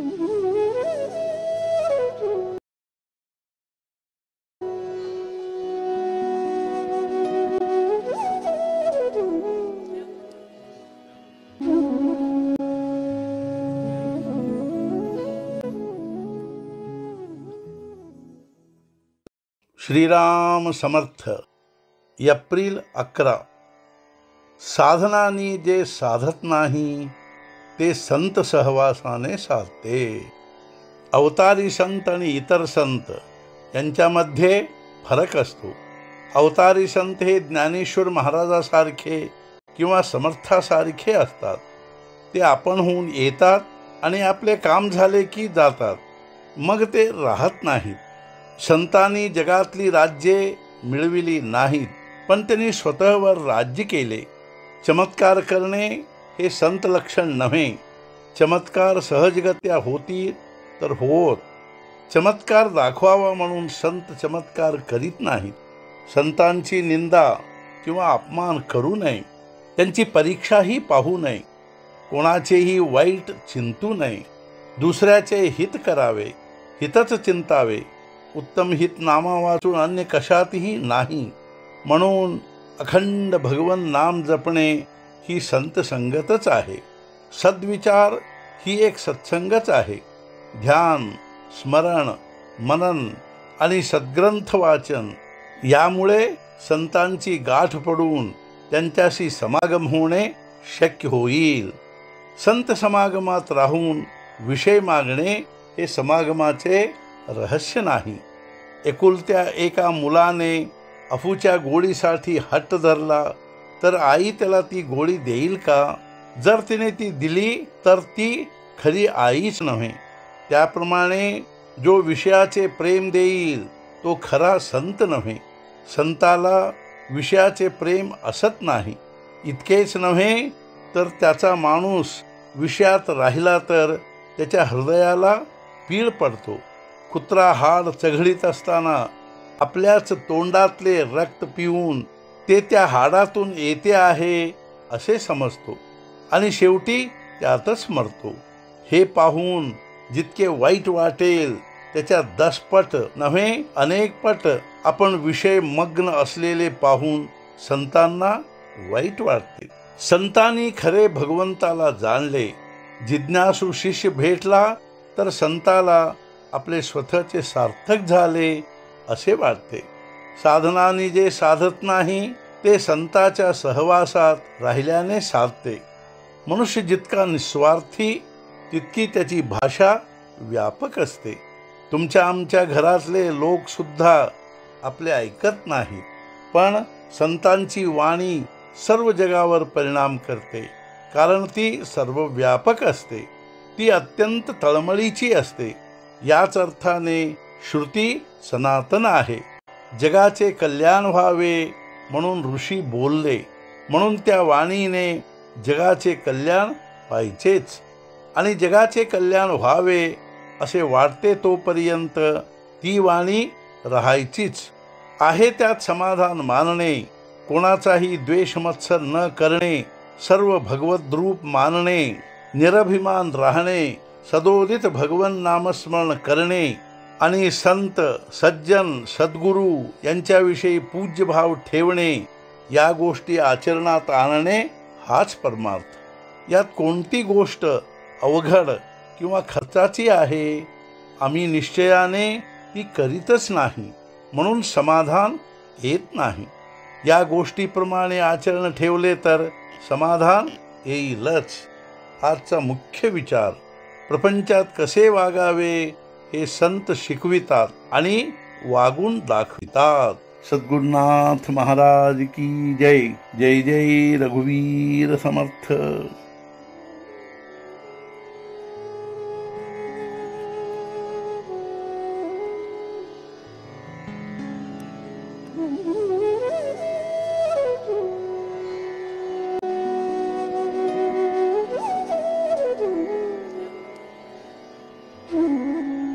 Shriram Samarth April अकरा. साधनानी जे साधत नाही ते संत सहवासाने साधते. अवतारी संत आणि इतर संत यांच्यामध्ये फरक असतो. अवतारी संत हे ज्ञानेश्वर महाराजासारखे किंवा समर्थासारखे असतात. ते आपणहून येतात आणि आपले काम झाले की जातात. मग ते राहत नाहीत. संतांनी जगातली राज्ये मिळविली नाहीत पण त्यांनी स्वतःवर राज्य केले. चमत्कार करणे हे संत लक्षण नव्हे. चमत्कार सहजगत्या होती तर होत. चमत्कार दाखवावा म्हणून संत चमत्कार करीत नाहीत. संतांची निंदा किंवा अपमान करू नये. त्यांची परीक्षाही पाहू नये. कोणाचेही वाईट चिंतू नये. दुसऱ्याचे हित करावे हितच चिंतावे. उत्तम हित नामा वाचून अन्य कशातही नाही. म्हणून अखंड भगवन नाम जपणे ही संत संगतच आहे. सद्विचार ही एक सत्संगच आहे. ध्यान स्मरण मनन आणि सद्ग्रंथ वाचन यामुळे संतांची गाठ पडून त्यांच्याशी समागम होणे शक्य होईल. संत समागमात राहून विषय मागणे हे समागमाचे रहस्य नाही. एकुलत्या एका मुलाने अफूच्या गोळीसाठी हट्ट धरला तर आई त्याला ती गोळी देईल का? जर तिने ती दिली तर ती खरी आईच नव्हे. त्याप्रमाणे जो विषयाचे प्रेम देईल तो खरा संत नव्हे. संताला विषयाचे प्रेम असत नाही. इतकेच नव्हे तर त्याचा माणूस विषयात राहिला तर त्याच्या हृदयाला पीळ पडतो. कुत्रा हाड चघळीत असताना आपल्याच तोंडातले रक्त पिऊन ते त्या हाडातून येते आहे असे समजतो. आणि शेवटी त्यातच मरतो. हे पाहून जितके वाईट वाटेल त्याच्या दसपट नव्हे अनेक पट आपण विषय मग्न असलेले पाहून संतांना वाईट वाटते. संतांनी खरे भगवंताला जाणले. जिज्ञासू शिष्य भेटला तर संताला आपले स्वतःचे सार्थक झाले असे वाटते. साधनाने जे साधत नाही ते संताच्या सहवासात राहिल्याने साधते. मनुष्य जितका निस्वार्थी तितकी त्याची भाषा व्यापक असते. तुमच्या आमच्या घरातले लोकसुद्धा आपले ऐकत नाहीत पण संतांची वाणी सर्व जगावर परिणाम करते कारण ती सर्व व्यापक असते. ती अत्यंत तळमळीची असते. याच अर्थाने श्रुती सनातन आहे. जगाचे कल्याण व्हावे म्हणून ऋषी बोलले म्हणून त्या वाणीने जगाचे कल्याण व्हायचेच. आणि जगाचे कल्याण व्हावे असे वाटते तोपर्यंत ती वाणी राहायचीच. आहे त्यात समाधान मानणे कोणाचाही द्वेषमत्सर न करणे सर्व भगवद्रूप मानणे निरभिमान राहणे सदोदित भगवन नामस्मरण करणे आणि संत सज्जन सद्गुरू यांच्याविषयी पूज्यभाव ठेवणे या गोष्टी आचरणात आणणे हाच परमार्थ. यात कोणती गोष्ट अवघड किंवा खर्चाची आहे आम्ही निश्चयाने ती करीतच नाही म्हणून समाधान येत नाही. या गोष्टीप्रमाणे आचरण ठेवले तर समाधान येईलच. आजचा मुख्य विचार प्रपंचात कसे वागावे हे संत शिकवितात आणि वागून दाखवितात. सद्गुरुनाथ महाराज की जय. जय जय रघुवीर समर्थ. Mm-hmm.